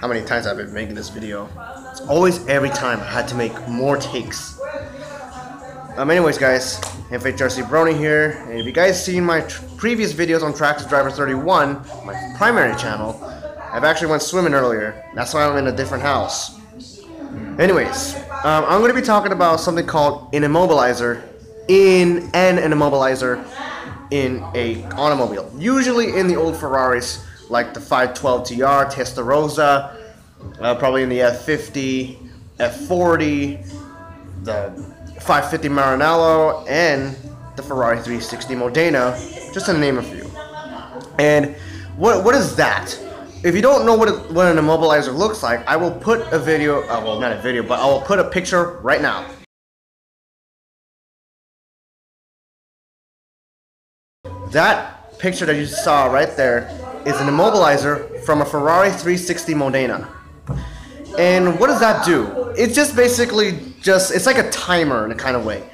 how many times I've been making this video. It's always every time I had to make more takes. Um, anyways, guys, FHRC Brony here, and if you guys seen my previous videos on Tractor Driver 31, my primary channel, I've actually went swimming earlier. That's why I'm in a different house. Anyways, um, I'm going to be talking about something called an immobilizer in an immobilizer in a automobile. Usually in the old Ferraris, like the 512 TR, Testarossa, uh, probably in the F50, F40, the 550 Maranello, and the Ferrari 360 Modena, just to name a few. And what what is that? If you don't know what, it, what an immobilizer looks like, I will put a video, uh, well, not a video, but I will put a picture right now. That picture that you saw right there is an immobilizer from a Ferrari 360 Modena. And what does that do? It's just basically just, it's like a timer in a kind of way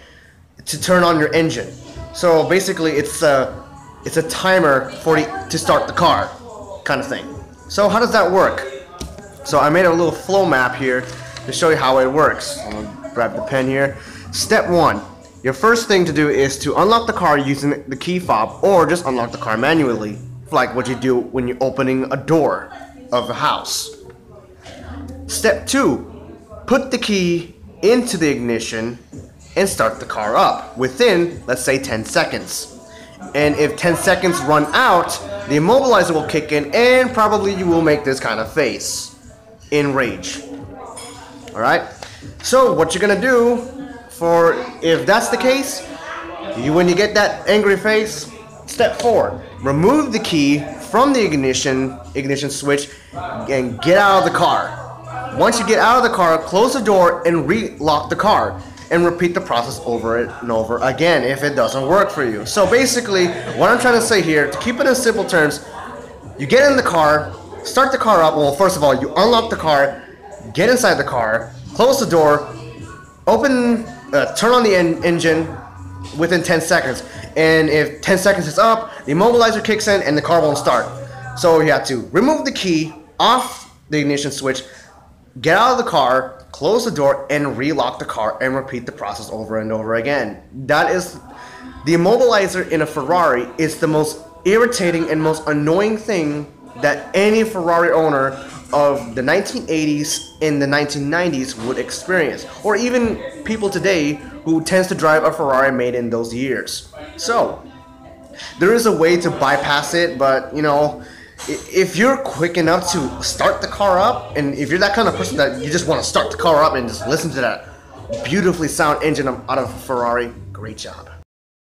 to turn on your engine. So basically it's a, it's a timer for the, to start the car kind of thing. So how does that work? So I made a little flow map here to show you how it works. I'm gonna grab the pen here. Step one, your first thing to do is to unlock the car using the key fob or just unlock the car manually, like what you do when you're opening a door of a house. Step two, put the key into the ignition and start the car up within, let's say, 10 seconds. And if 10 seconds run out, the immobilizer will kick in and probably you will make this kind of face in rage. Alright? So, what you're gonna do for if that's the case, you when you get that angry face, step four, remove the key from the ignition ignition switch and get out of the car. Once you get out of the car, close the door and re-lock the car and repeat the process over and over again if it doesn't work for you. So basically, what I'm trying to say here, to keep it in simple terms, you get in the car, start the car up. Well, first of all, you unlock the car, get inside the car, close the door, open, uh, turn on the en- engine within 10 seconds. And if 10 seconds is up, the immobilizer kicks in and the car won't start. So you have to remove the key off the ignition switch, get out of the car, close the door, and relock the car and repeat the process over and over again. That is the immobilizer in a Ferrari is the most irritating and most annoying thing that any Ferrari owner of the 1980s and the 1990s would experience, or even people today who tends to drive a Ferrari made in those years. So, there is a way to bypass it, but you know, if you're quick enough to start the car up, and if you're that kind of person that you just want to start the car up and just listen to that beautifully sound engine out of Ferrari, great job.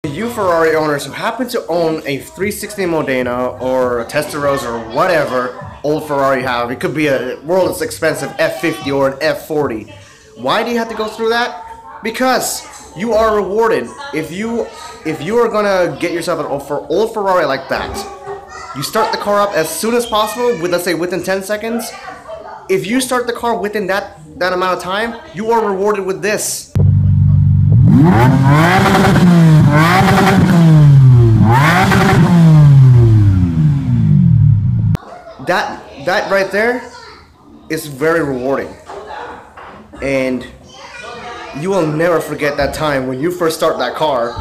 You Ferrari owners who happen to own a 360 Modena or a Testarossa or whatever old Ferrari you have, it could be a world's expensive F50 or an F40. Why do you have to go through that? Because you are rewarded if you if you are gonna get yourself an old, Ferrari like that. You start the car up as soon as possible, with let's say within 10 seconds. If you start the car within that that amount of time, you are rewarded with this. that that right there is very rewarding and you will never forget that time when you first start that car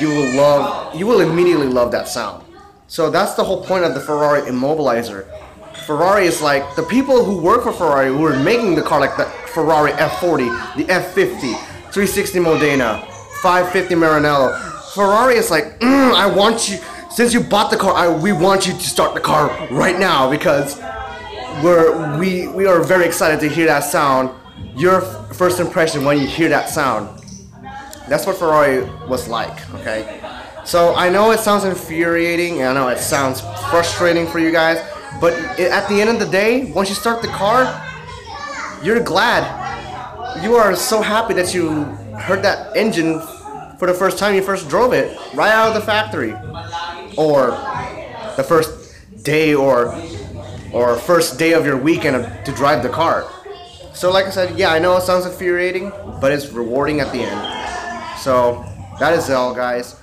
you will love you will immediately love that sound. So that's the whole point of the ferrari immobilizer. Ferrari is like the people who work for ferrari who are making the car like the ferrari f40 the f50 360 modena 550 maranello. Ferrari is like "Mm, i want you since you bought the car I, we want you to start the car right now because we're we we are very excited to hear that sound. Your first impression when you hear that sound that's what ferrari was like okay so i know it sounds infuriating and i know it sounds frustrating for you guys but at the end of the day once you start the car you're glad you are so happy that you heard that engine for the first time you first drove it right out of the factory or the first day or or first day of your weekend to drive the car. So like I said, yeah, I know it sounds infuriating, but it's rewarding at the end. So that is all, guys.